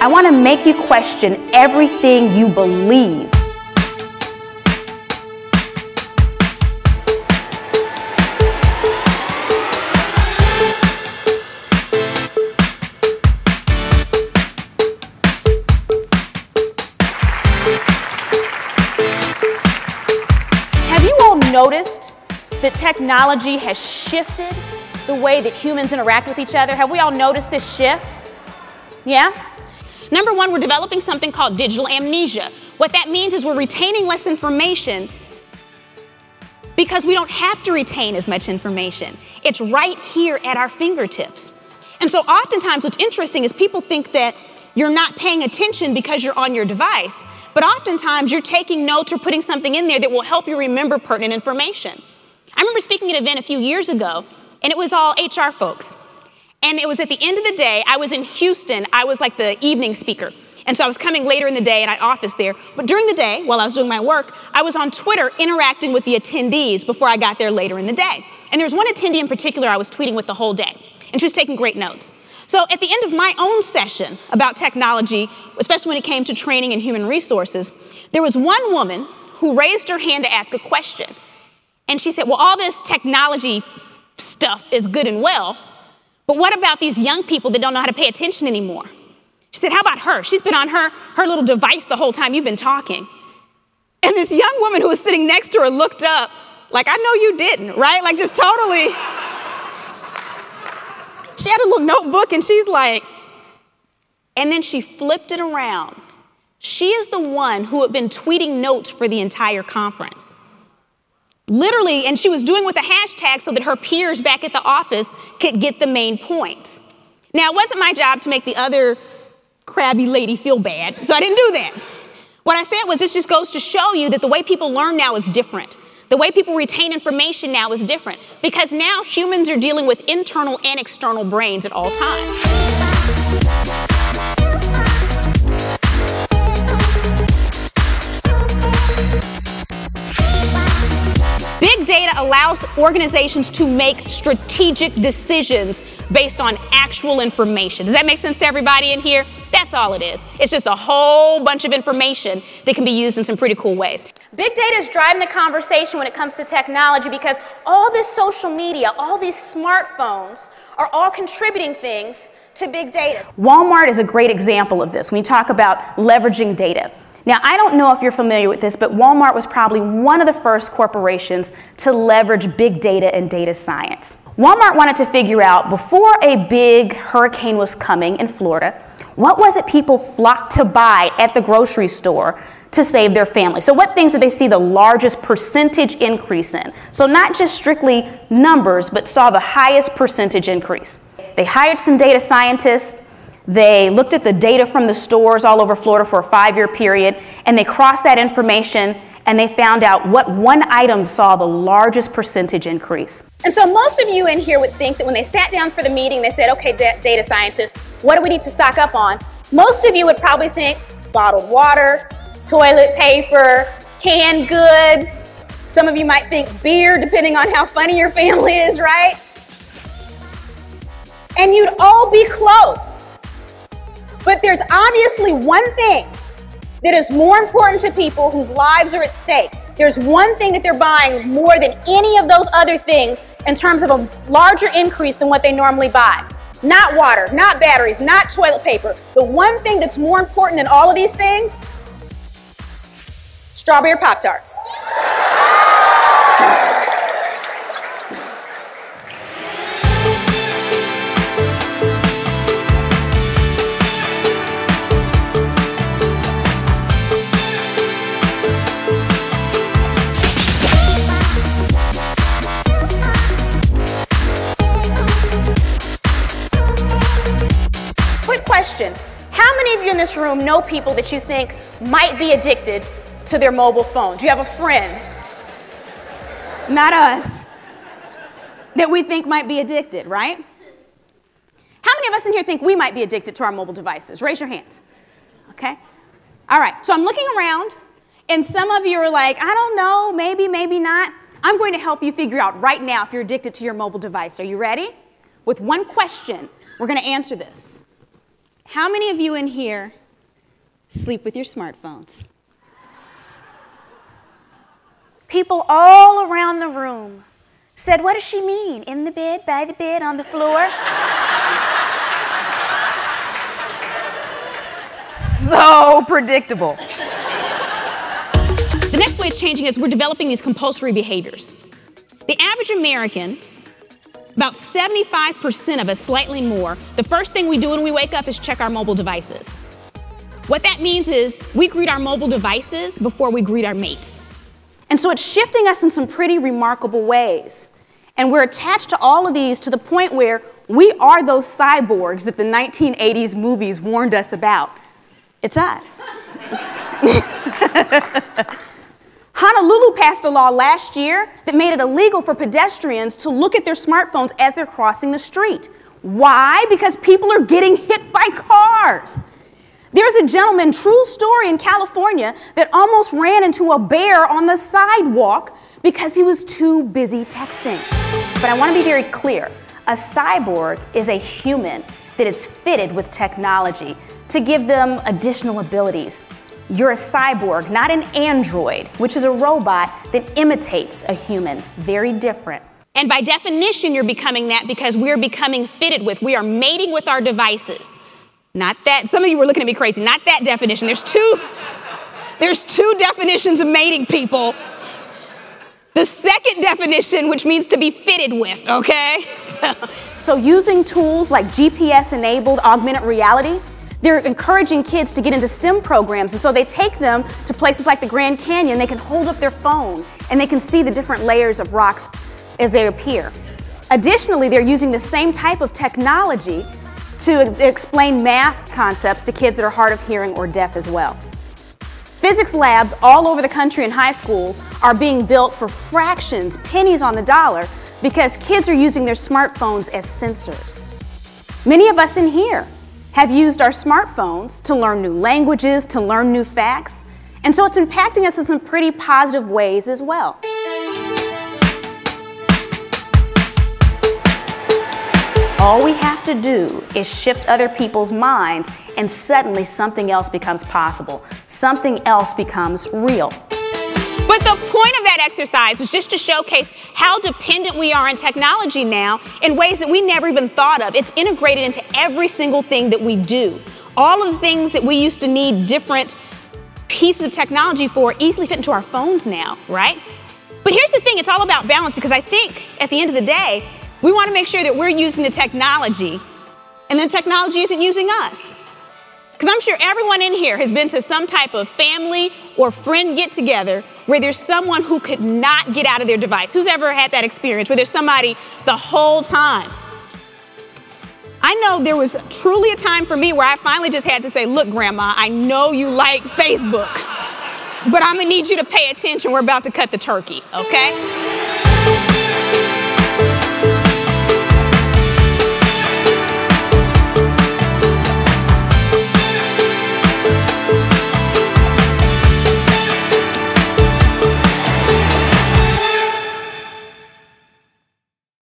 I want to make you question everything you believe. Have you all noticed that technology has shifted the way that humans interact with each other? Have we all noticed this shift? Yeah? Number one, we're developing something called digital amnesia. What that means is we're retaining less information because we don't have to retain as much information. It's right here at our fingertips. And so oftentimes what's interesting is people think that you're not paying attention because you're on your device, but oftentimes you're taking notes or putting something in there that will help you remember pertinent information. I remember speaking at an event a few years ago, and it was all HR folks. And it was at the end of the day, I was in Houston, I was like the evening speaker. And so I was coming later in the day and I office there. But during the day, while I was doing my work, I was on Twitter interacting with the attendees before I got there later in the day. And there was one attendee in particular I was tweeting with the whole day. And she was taking great notes. So at the end of my own session about technology, especially when it came to training and human resources, there was one woman who raised her hand to ask a question. And she said, Well, all this technology stuff is good and well, but what about these young people that don't know how to pay attention anymore? She said, How about her? She's been on her, her little device the whole time you've been talking. And this young woman who was sitting next to her looked up, like, I know you didn't, right? Like, just totally. She had a little notebook and she's like, and then she flipped it around. She is the one who had been tweeting notes for the entire conference. Literally, and she was doing with a hashtag so that her peers back at the office could get the main points. Now, it wasn't my job to make the other crabby lady feel bad, so I didn't do that. What I said was this just goes to show you that the way people learn now is different. The way people retain information now is different because now humans are dealing with internal and external brains at all times. Data allows organizations to make strategic decisions based on actual information. Does that make sense to everybody in here? That's all it is. It's just a whole bunch of information that can be used in some pretty cool ways. Big data is driving the conversation when it comes to technology because all this social media, all these smartphones are all contributing things to big data. Walmart is a great example of this when you talk about leveraging data. Now, I don't know if you're familiar with this, but Walmart was probably one of the first corporations to leverage big data and data science. Walmart wanted to figure out before a big hurricane was coming in Florida, what was it people flocked to buy at the grocery store to save their family? So, what things did they see the largest percentage increase in? So, not just strictly numbers, but saw the highest percentage increase. They hired some data scientists. They looked at the data from the stores all over Florida for a five year period, and they crossed that information and they found out what one item saw the largest percentage increase. And so, most of you in here would think that when they sat down for the meeting, they said, okay, data scientists, what do we need to stock up on? Most of you would probably think bottled water, toilet paper, canned goods. Some of you might think beer, depending on how funny your family is, right? And you'd all be close. But there's obviously one thing that is more important to people whose lives are at stake. There's one thing that they're buying more than any of those other things in terms of a larger increase than what they normally buy. Not water, not batteries, not toilet paper. The one thing that's more important than all of these things strawberry Pop Tarts. This room know people that you think might be addicted to their mobile phone? Do you have a friend? Not us. That we think might be addicted, right? How many of us in here think we might be addicted to our mobile devices? Raise your hands. Okay? All right, so I'm looking around, and some of you are like, I don't know, maybe, maybe not. I'm going to help you figure out right now if you're addicted to your mobile device. Are you ready? With one question, we're going to answer this. How many of you in here sleep with your smartphones? People all around the room said, What does she mean? In the bed, by the bed, on the floor? so predictable. The next way it's changing is we're developing these compulsory behaviors. The average American, about 75% of us, slightly more, the first thing we do when we wake up is check our mobile devices. What that means is we greet our mobile devices before we greet our mates. And so it's shifting us in some pretty remarkable ways. And we're attached to all of these to the point where we are those cyborgs that the 1980s movies warned us about. It's us. Honolulu passed a law last year that made it illegal for pedestrians to look at their smartphones as they're crossing the street. Why? Because people are getting hit by cars. There's a gentleman, true story in California, that almost ran into a bear on the sidewalk because he was too busy texting. But I want to be very clear a cyborg is a human that is fitted with technology to give them additional abilities. You're a cyborg, not an android, which is a robot that imitates a human. Very different. And by definition, you're becoming that because we're becoming fitted with, we are mating with our devices. Not that, some of you were looking at me crazy, not that definition. There's two, there's two definitions of mating people. The second definition, which means to be fitted with, okay? So, so using tools like GPS enabled augmented reality they're encouraging kids to get into STEM programs, and so they take them to places like the Grand Canyon. They can hold up their phone and they can see the different layers of rocks as they appear. Additionally, they're using the same type of technology to explain math concepts to kids that are hard of hearing or deaf as well. Physics labs all over the country in high schools are being built for fractions, pennies on the dollar, because kids are using their smartphones as sensors. Many of us in here have used our smartphones to learn new languages, to learn new facts, and so it's impacting us in some pretty positive ways as well. All we have to do is shift other people's minds, and suddenly something else becomes possible. Something else becomes real. But the point of that exercise was just to showcase how dependent we are on technology now in ways that we never even thought of. It's integrated into every single thing that we do. All of the things that we used to need different pieces of technology for easily fit into our phones now, right? But here's the thing it's all about balance because I think at the end of the day, we want to make sure that we're using the technology and the technology isn't using us. Because I'm sure everyone in here has been to some type of family or friend get together where there's someone who could not get out of their device. Who's ever had that experience where there's somebody the whole time? I know there was truly a time for me where I finally just had to say, Look, Grandma, I know you like Facebook, but I'm gonna need you to pay attention. We're about to cut the turkey, okay?